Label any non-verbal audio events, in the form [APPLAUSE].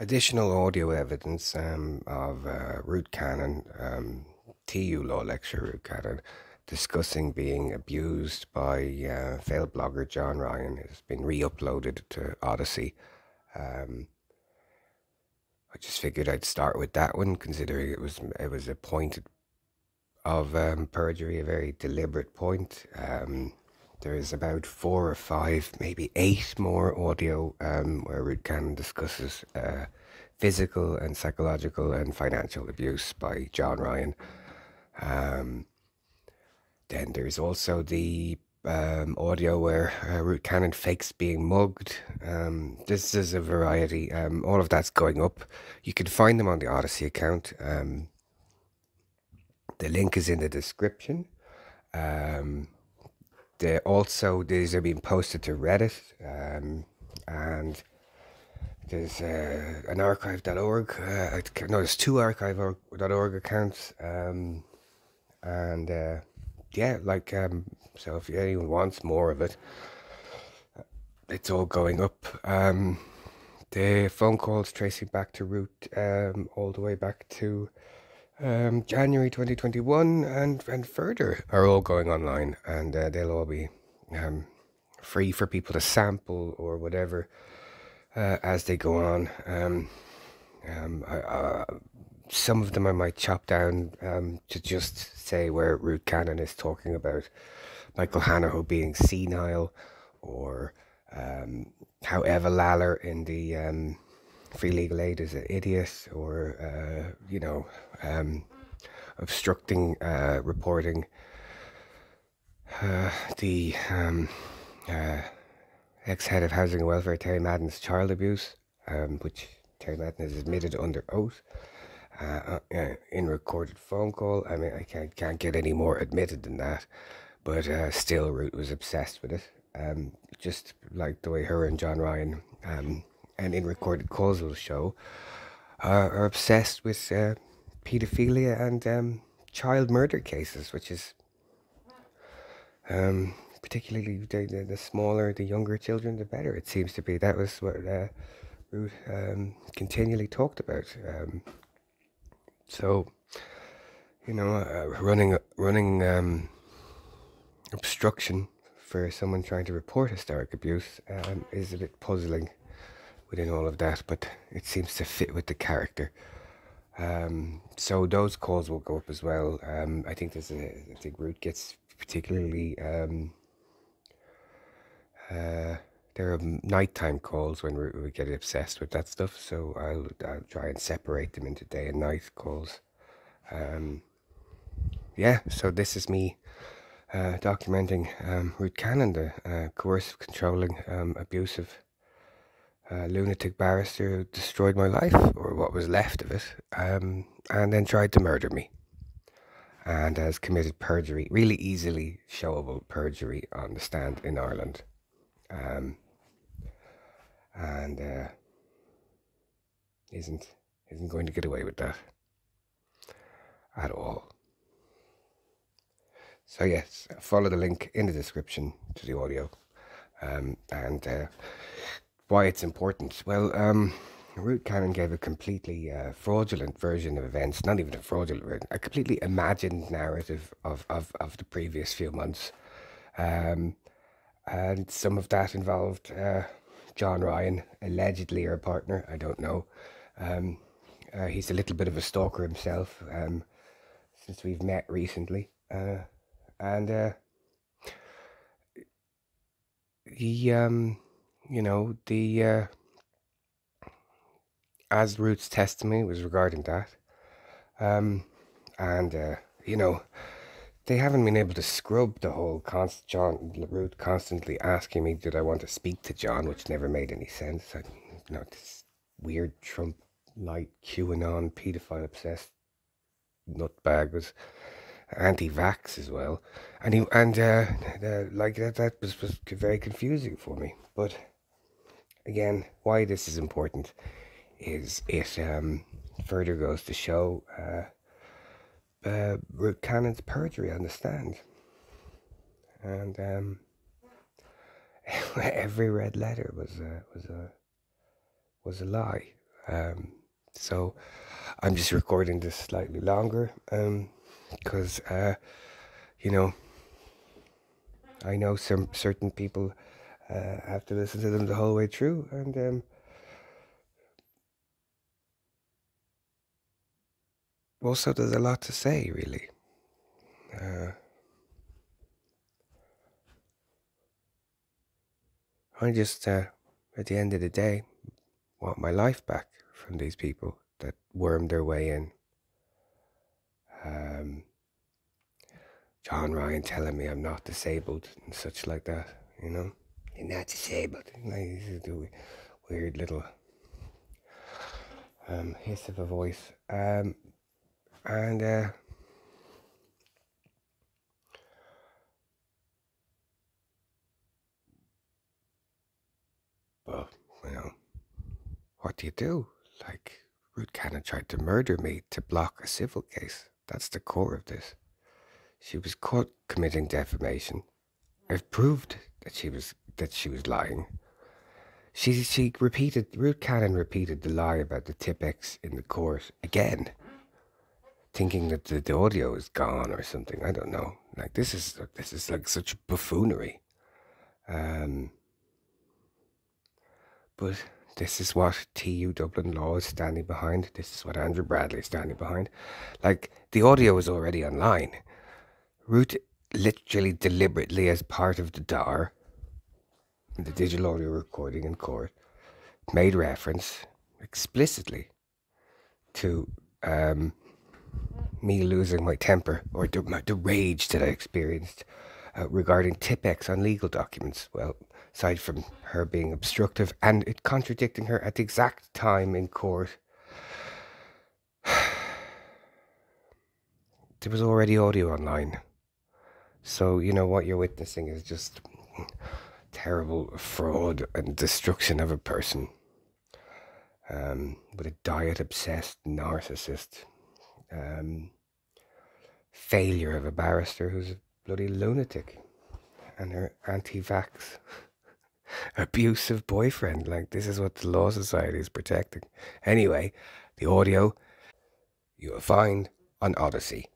Additional audio evidence um, of uh, Ruth Cannon, um, TU law lecturer Ruth Cannon, discussing being abused by uh, failed blogger John Ryan has been re-uploaded to Odysee. Um, I just figured I'd start with that one, considering it was it was a point of um, perjury, a very deliberate point. Um, there's about four or five, maybe eight more audio um, where Ruth Cannon discusses uh, physical and psychological and financial abuse by John Ryan. Um, then there's also the um, audio where uh, Ruth Cannon fakes being mugged. Um, this is a variety. Um, all of that's going up. You can find them on the Odysee account. Um, the link is in the description. Um, they also these are being posted to Reddit, um, and there's uh, an archive.org. Uh, no, there's two archive.org accounts, um, and uh, yeah, like um, so if anyone wants more of it, it's all going up. Um, the phone calls tracing back to Ruth um, all the way back to um, January 2021 and, and further are all going online and uh, they'll all be um, free for people to sample or whatever uh, as they go on. Um, um, uh, some of them I might chop down um, to just say where Ruth Cannon is talking about Michael Hanaho being senile or um, how Eva Lawler in the um, free legal aid is an idiot or, uh, you know, um, obstructing uh, reporting. Uh, the um, uh, ex-head of Housing and Welfare, Terry Madden's child abuse, um, which Terry Madden has admitted under oath uh, uh, in recorded phone call. I mean, I can't, can't get any more admitted than that, but still, Ruth was obsessed with it. Um, just like the way her and John Ryan um, and in recorded causal show, are, are obsessed with uh, paedophilia and um, child murder cases, which is um, particularly the, the, the, smaller, the younger children, the better. It seems to be that was what uh, Ruth um, continually talked about. Um, so, you know, uh, running running um, obstruction for someone trying to report historic abuse um, is a bit puzzling within all of that, but it seems to fit with the character. Um, so those calls will go up as well. Um, I think there's a, I think Ruth gets particularly, um, uh, there are nighttime calls when we get obsessed with that stuff. So I'll, I'll try and separate them into day and night calls. Um, yeah, so this is me uh, documenting um, Ruth Cannon, the uh, coercive, controlling, um, abusive uh, lunatic barrister who destroyed my life, or what was left of it, um, and then tried to murder me. And has committed perjury, really easily showable perjury on the stand in Ireland. Um, and uh, isn't isn't going to get away with that at all. So yes, follow the link in the description to the audio, um, and uh, why it's important. Well, um, Ruth Cannon gave a completely uh, fraudulent version of events, not even a fraudulent, a completely imagined narrative of, of, of the previous few months. Um, and some of that involved uh, John Ryan, allegedly her partner, I don't know. Um, uh, he's a little bit of a stalker himself um, since we've met recently. Uh, and uh, he um, you know, the uh, as Ruth's testimony was regarding that, um, and uh, you know, they haven't been able to scrub the whole const John Ruth constantly asking me, did I want to speak to John, which never made any sense. I, you know, this weird Trump light QAnon pedophile obsessed nutbag was anti-vax as well, and he and uh, the, like that that was, was very confusing for me, but again, why this is important is it um, further goes to show uh, uh, Cannon's perjury on the stand. And um, [LAUGHS] every red letter was a, was a was a lie. Um, so I'm just recording this slightly longer because, um, uh, you know, I know some certain people uh, have to listen to them the whole way through, and um, also there's a lot to say, really. Uh, I just, uh, at the end of the day, want my life back from these people that wormed their way in. Um, John Ryan telling me I'm not disabled and such like that, you know. You're not disabled. Like, do weird little um, hiss of a voice. Um, and uh, well, you know, what do you do? Like, Ruth Cannon tried to murder me to block a civil case. That's the core of this. She was caught committing defamation. I've proved that she was that she was lying. She she repeated Ruth Cannon repeated the lie about the Tipp-Ex in the court again, thinking that the, the audio is gone or something. I don't know. Like this is this is like such buffoonery. Um, but this is what TU Dublin Law is standing behind. This is what Andrew Bradley is standing behind. Like the audio is already online. Ruth literally deliberately as part of the DAR the digital audio recording in court made reference explicitly to um, me losing my temper or the, the rage that I experienced uh, regarding Tipp-Ex on legal documents. Well, aside from her being obstructive and it contradicting her at the exact time in court, [SIGHS] there was already audio online. So, you know, what you're witnessing is just terrible fraud and destruction of a person um, with a diet obsessed narcissist. Um, failure of a barrister who's a bloody lunatic and her anti vax [LAUGHS] abusive boyfriend. Like, this is what the Law Society is protecting. Anyway, the audio you will find on Odysee.